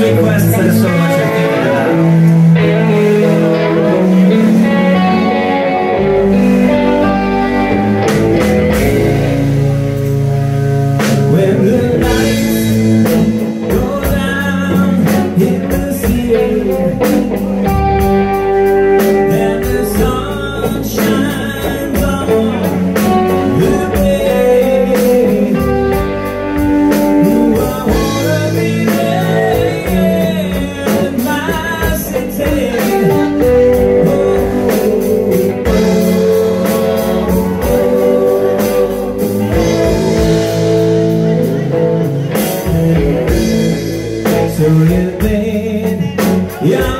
request So you've been lonely.